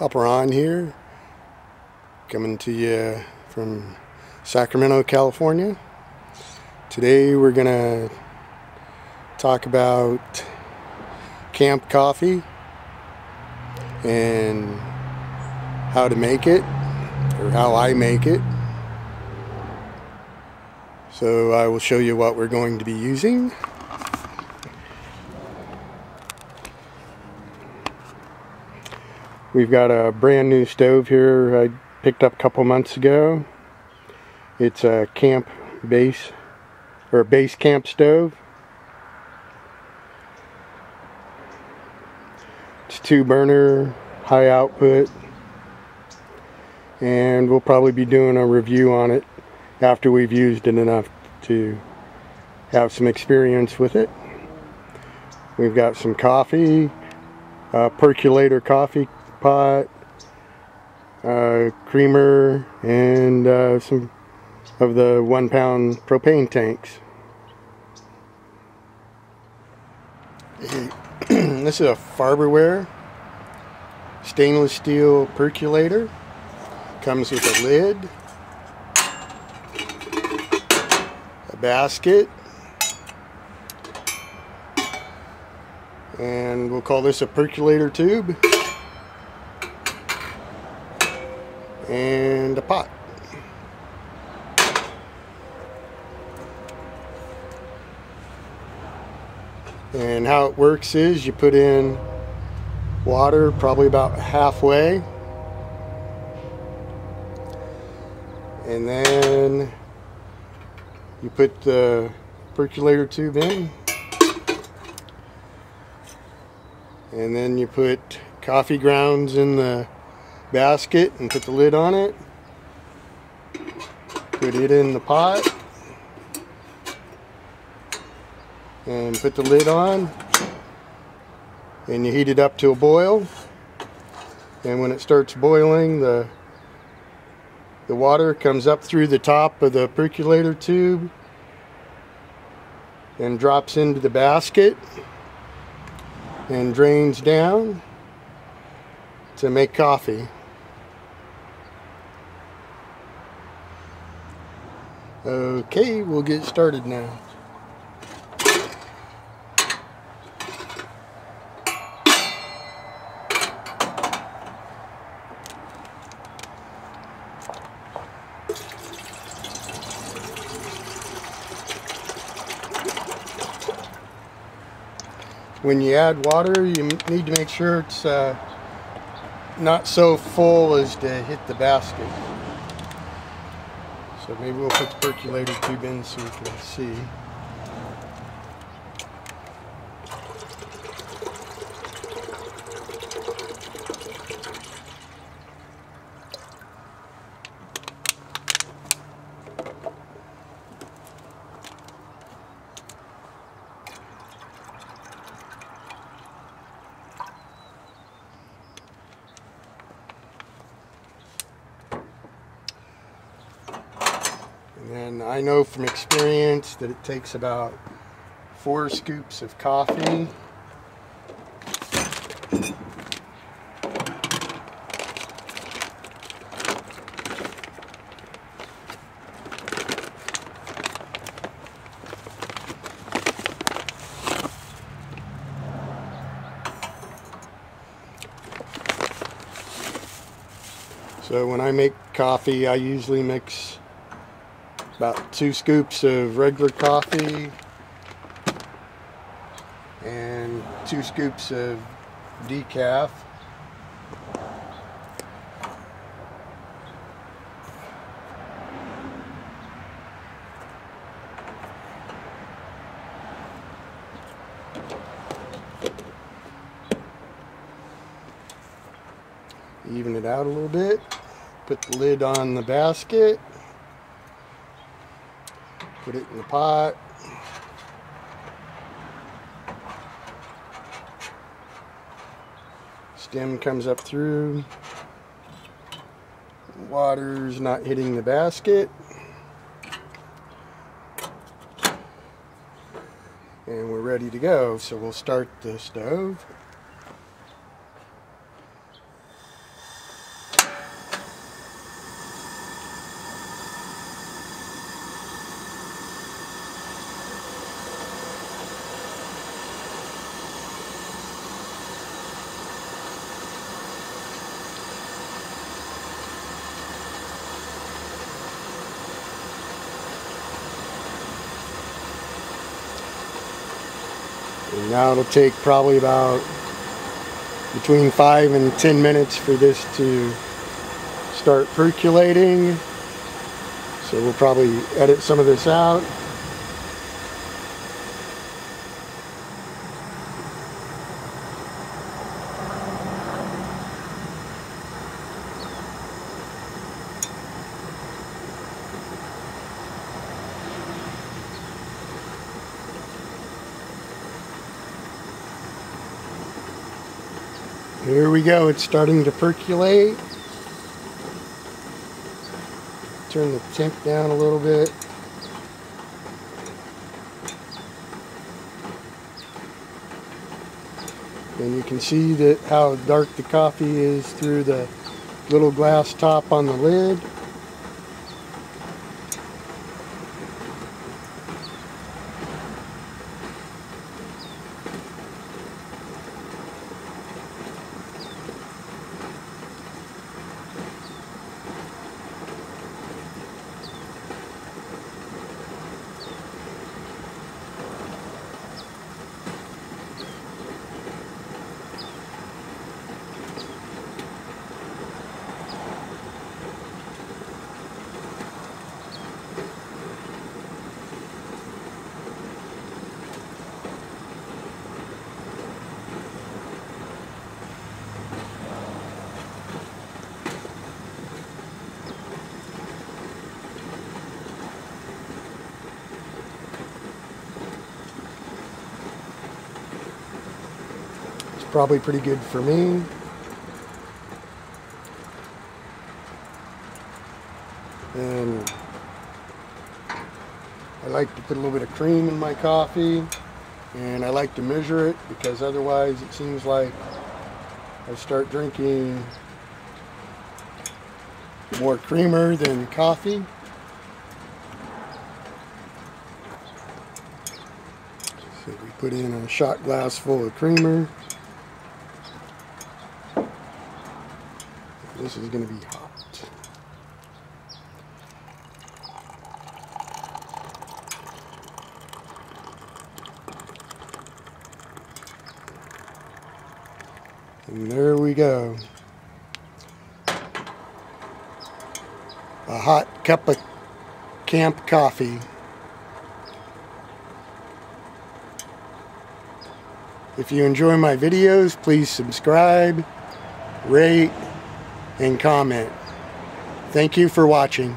Papa Ron here, coming to you from Sacramento, California. Today we're going to talk about camp coffee and how to make it, or how I make it. So I will show you what we're going to be using. We've got a brand new stove here I picked up a couple months ago. It's a camp base or base camp stove. It's two burner, high output, and we'll probably be doing a review on it after we've used it enough to have some experience with it. We've got some coffee, uh, percolator coffee pot, uh, creamer, and uh, some of the one pound propane tanks. this is a Farberware stainless steel percolator. Comes with a lid, a basket, and we'll call this a percolator tube. And a pot. And how it works is you put in water probably about halfway and then you put the percolator tube in and then you put coffee grounds in the basket and put the lid on it. Put it in the pot. And put the lid on. And you heat it up to a boil. And when it starts boiling, the the water comes up through the top of the percolator tube and drops into the basket and drains down to make coffee. Okay, we'll get started now. When you add water, you need to make sure it's uh, not so full as to hit the basket. So maybe we'll put the percolator tube in so we can see. And I know from experience that it takes about four scoops of coffee. So when I make coffee, I usually mix about two scoops of regular coffee and two scoops of decaf. Even it out a little bit. Put the lid on the basket. Put it in the pot. Stem comes up through. Water's not hitting the basket. And we're ready to go. So we'll start the stove. And now it'll take probably about between 5 and 10 minutes for this to start percolating. So we'll probably edit some of this out. Here we go, it's starting to percolate. Turn the temp down a little bit. And you can see that how dark the coffee is through the little glass top on the lid. Probably pretty good for me. And I like to put a little bit of cream in my coffee and I like to measure it because otherwise it seems like I start drinking more creamer than coffee. So we put in a shot glass full of creamer. This is going to be hot. And there we go. A hot cup of camp coffee. If you enjoy my videos, please subscribe, rate, and comment. Thank you for watching.